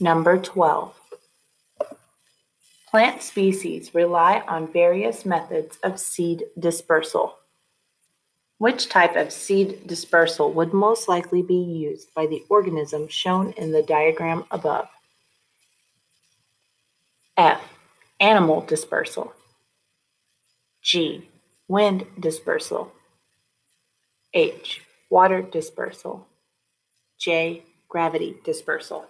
Number 12. Plant species rely on various methods of seed dispersal. Which type of seed dispersal would most likely be used by the organism shown in the diagram above? F. Animal dispersal. G. Wind dispersal. H. Water dispersal. J. Gravity dispersal.